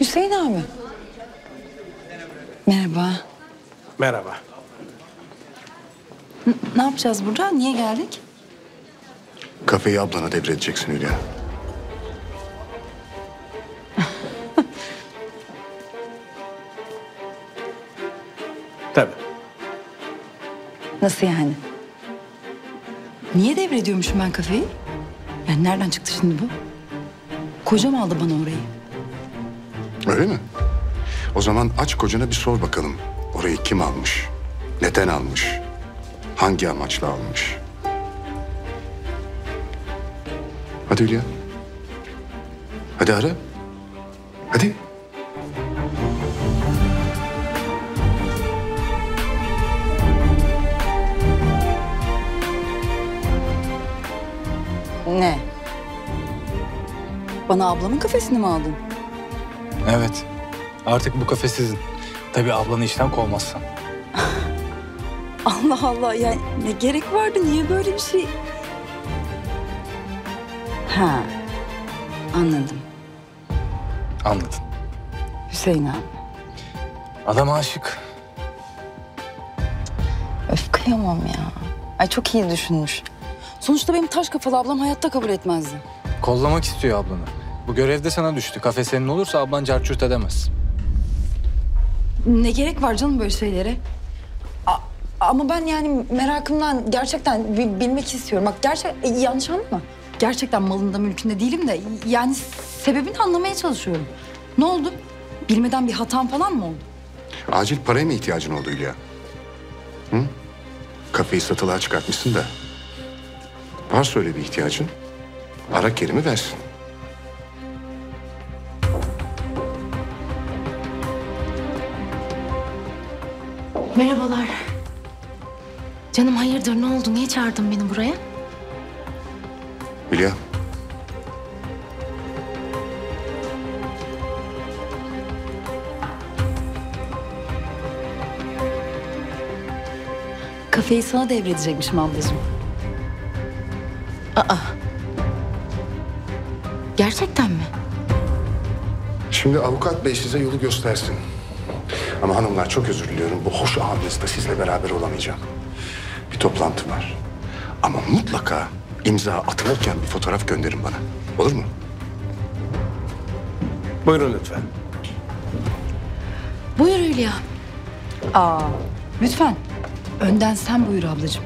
Hüseyin abi. Merhaba. Merhaba. Ne yapacağız burada? Niye geldik? Kafeyi ablana devredeceksin Hülya. Tabii. Nasıl yani? Niye devrediyormuşum ben kafeyi? Yani nereden çıktı şimdi bu? Kocam aldı bana orayı. Öyle mi? O zaman aç kocana bir sor bakalım. Orayı kim almış? Neden almış? Hangi amaçla almış? Hadi Hülya. Hadi ara. Hadi. Ne? Bana ablamın kafesini mi aldın? Evet. Artık bu kafe sizin. Tabii ablanı işten kovmazsan. Allah Allah yani ne gerek vardı? Niye böyle bir şey? Ha. Anladım. Anladın. Hüseyin abi. Adam aşık. Öf kıyamam ya. Ay çok iyi düşünmüş. Sonuçta benim taş kafalı ablam hayatta kabul etmezdi. Kollamak istiyor ablanı. Bu görev de sana düştü. Kafe senin olursa ablan carçurt edemez. Ne gerek var canım böyle şeylere? A- ama ben yani merakımdan gerçekten bi- bilmek istiyorum. Bak gerçek e, yanlış anlama. Gerçekten malında mülkünde değilim de yani sebebini anlamaya çalışıyorum. Ne oldu? Bilmeden bir hatam falan mı oldu? Acil paraya mı ihtiyacın oldu Hülya? Hı? Kafeyi satılığa çıkartmışsın da. Varsa öyle bir ihtiyacın. Ara Kerim'i versin. Merhabalar. Canım hayırdır ne oldu? Niye çağırdın beni buraya? Hülya. Kafeyi sana devredecekmişim ablacığım. Gerçekten mi? Şimdi avukat bey size yolu göstersin. Ama hanımlar çok özür diliyorum. Bu hoş anınızda sizle beraber olamayacağım. Bir toplantı var. Ama mutlaka imza atılırken bir fotoğraf gönderin bana. Olur mu? Buyurun lütfen. Buyur Hülya. Aa, lütfen. Önden sen buyur ablacığım.